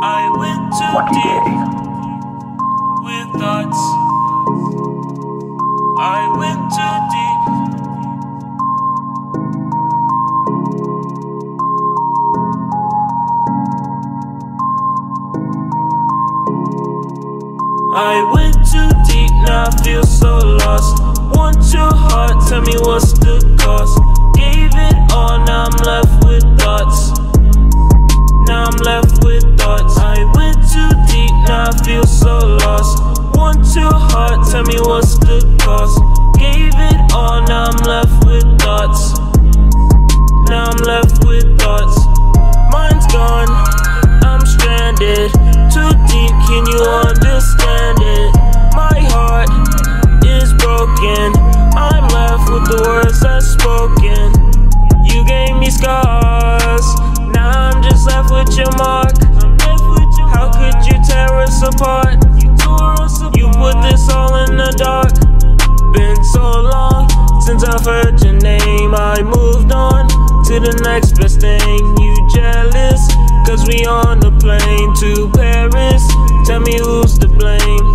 I went too what deep with thoughts. I went too deep. I went too deep, now I feel so lost Want your heart, tell me what's the cost Tell me what's the cost? heard your name, I moved on to the next best thing. You jealous? Cause we on the plane to Paris. Tell me who's to blame.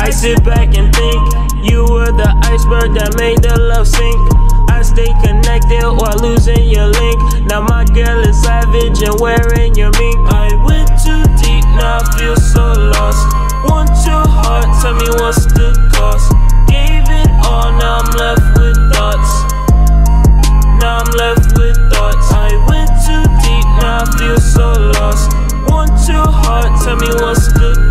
I sit back and think you were the iceberg that made the love sink. I stay connected while losing your link. Now my girl is savage and wearing your mink. tell me what's good.